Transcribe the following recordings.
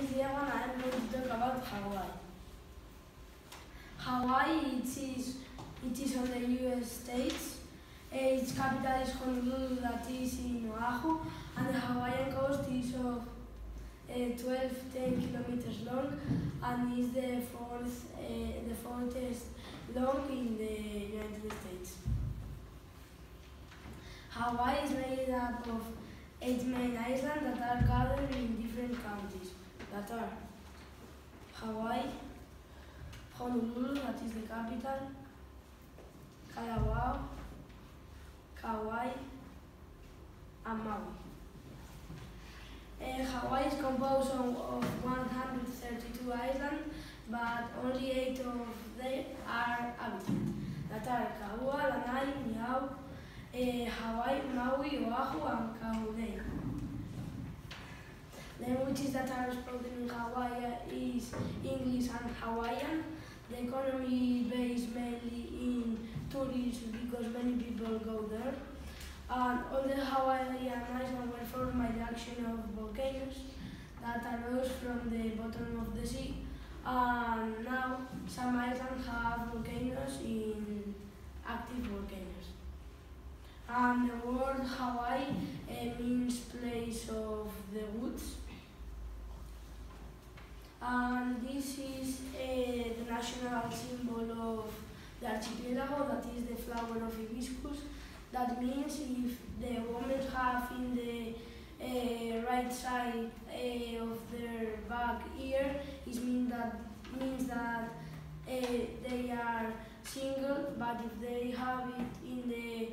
Diego and I'm going to talk about Hawaii. Hawaii it is, it is on the US states. Its capital is Honolulu that is in Oahu and the Hawaiian coast is of uh, 12, 10 kilometers long and is the fourth, uh, the fourthest long in the United States. Hawaii is made up of eight main islands that are gathered in different counties that are Hawaii, Honolulu, that is the capital, Kalawao, Kauai, and Maui. Uh, Hawaii is composed of, of 132 islands, but only eight of them are habited. That are Kaua, Lanai, Niue, uh, Hawaii, Maui, Oahu, and Kauai. Languages that are spoken in Hawaii is English and Hawaiian. The economy is based mainly in tourism because many people go there. And all the Hawaiian islands were formed by the action of volcanoes that arose from the bottom of the sea. And now some islands have volcanoes in active volcanoes. And the word Hawaii uh, means place of the woods. And this is uh, the national symbol of the archipelago, that is the flower of hibiscus. That means if the women have in the uh, right side uh, of their back ear, it means that, means that uh, they are single, but if they have it in the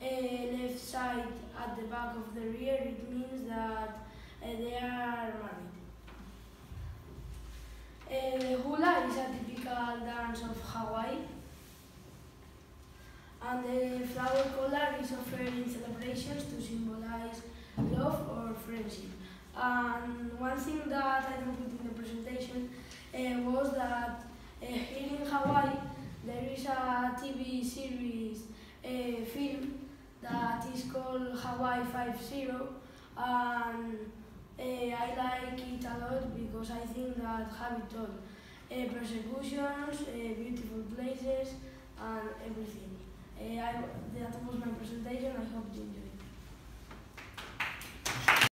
uh, left side at the back of their ear, it means that uh, they are married. Uh, the hula is a typical dance of Hawaii. And the flower color is offered in celebrations to symbolize love or friendship. And one thing that I don't put in the presentation uh, was that uh, here in Hawaii there is a TV series uh, film that is called Hawaii Five-0 and uh, I like it a lot because I think that have it all. Persecutions, uh, beautiful places and everything. Uh, I, that was my presentation, I hope you enjoyed